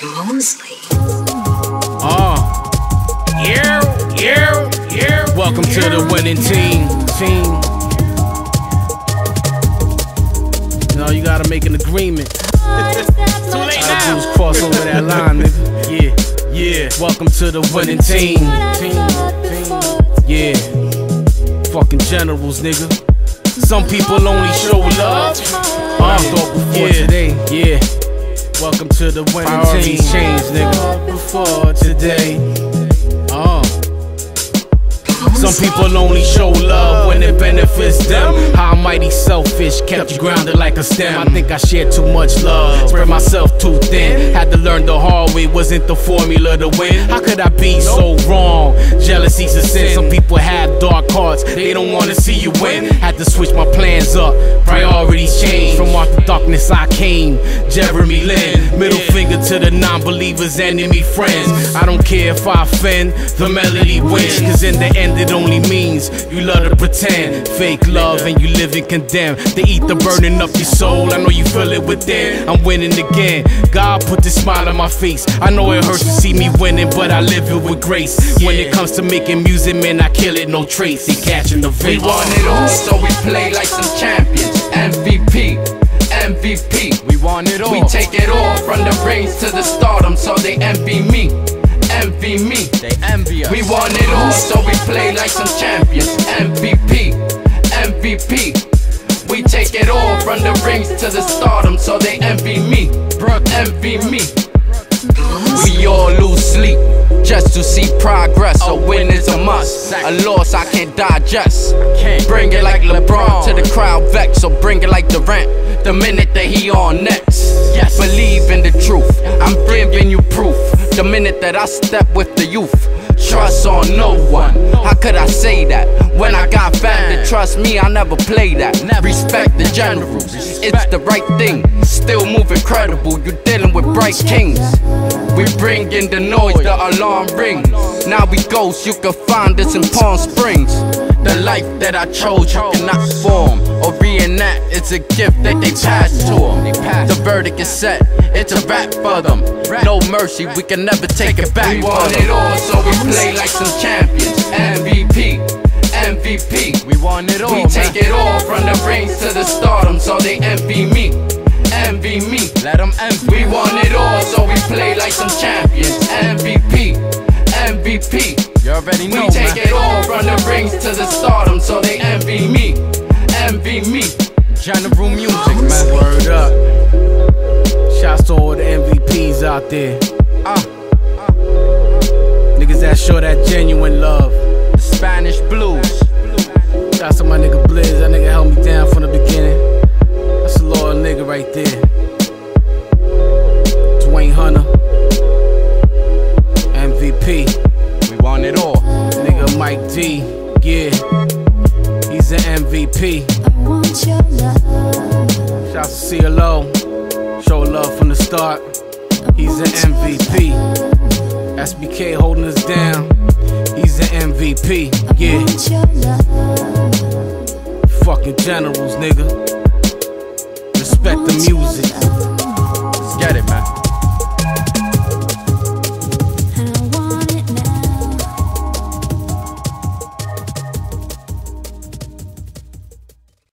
Mosley. Uh. Yeah, yeah, yeah. Welcome to the winning team. Team. You know, you gotta make an agreement. Too late All I do cross over that line, nigga. Yeah, yeah. Welcome to the winning team. Team, team. Yeah. Fucking generals, nigga. Some people only show love. Uh, thought before Yeah. today. Yeah. Welcome to the winning Priorities team. change, nigga. Before today. Uh. Some people only show love when it benefits them. How mighty selfish, kept you grounded like a stem. I think I shared too much love, spread myself too thin. Had to learn the hard way, wasn't the formula to win. How could I be so wrong? Jealousy's a sin. Some people have dark hearts, they don't wanna see you win. Had to switch my plans up, priorities changed. From out the darkness I came, Jeremy Lin. Middle finger to the non believers, enemy friends. I don't care if I offend, the melody wins. Cause in the end, it only means you love to pretend. Fake love and you live in condemn. They eat the burning up your soul. I know you feel it within. I'm winning again. God put this smile on my face. I know it hurts to see me winning, but I live it with grace. When it comes to making music, man, I kill it, no trace. Catching the We want it all, so we play like some champions. MVP, MVP. We want it all. We take it all from the reins to the stardom, so they envy me. Envy me. They envy us. We want it all, so we play like some champions. MVP, MVP. We take it all from the rings to the stardom, so they envy me. Bruh, envy me. Just to see progress. A win is a must. A loss I can't digest. Bring it like LeBron to the crowd vex, so bring it like Durant. The minute that he on next. Yes. Believe in the truth. I'm giving you proof. The minute that I step with the youth. Trust on no one. How could I say that? When I got fam to trust me, I never play that. Respect the generals. It's the right thing. Still move incredible. You dealing with bright kings. We bring in the noise, the alarm rings. Now we ghost, you can find us in Palm Springs. The life that I chose, you cannot form or reenact. It's a gift that they pass to them. The verdict is set, it's a rap for them. No mercy, we can never take it back. We want it all, so we play like some champions. MVP, MVP. We want it all. We take it all from the reins to the stardom, so they envy me. Envy me. Let them envy. We want it all, so we play like some champions. MVP, MVP. You already know, We take man. it all from the rings to the stardom, so they envy me. Envy me. General music, man. Word up. Shouts to all the MVPs out there. Uh, Niggas that show that genuine love. the Spanish blues. Shouts to my nigga Blizz, that nigga held me down from the beginning. That's a loyal nigga right there. Dwayne Hunter. MVP. We want it all. Nigga Mike D. Yeah. He's an MVP. Shouts to CLO. Love from the start. He's an MVP. SPK holding us down. He's an MVP. Yeah. Fucking generals, nigga. Respect the music.